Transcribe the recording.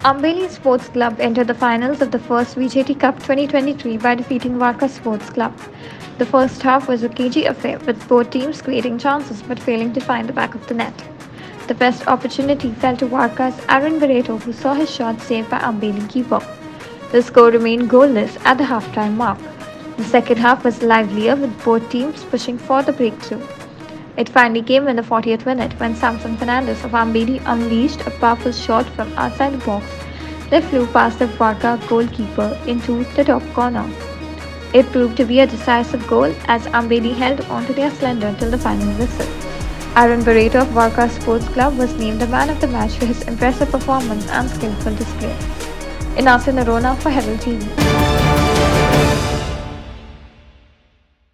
Ambelim Sports Club entered the finals of the first VJT Cup 2023 by defeating Varca Sports Club. The first half was a cagey affair with both teams creating chances but failing to find the back of the net. The best opportunity fell to Varca's Aaron Barreto who saw his shot saved by Ambelim keeper. The score remained goalless at the halftime mark. The second half was livelier with both teams pushing for the breakthrough. It finally came in the 40th minute when Samson Fernandez of Ambelim unleashed a powerful shot from outside the box that flew past the Varca goalkeeper into the top corner. It proved to be a decisive goal as Ambelim held onto their slender till the final whistle. Aaron Barreto of Varca Sports Club was named the man of the match for his impressive performance and skillful display. Inasa Noronha for Herald TV.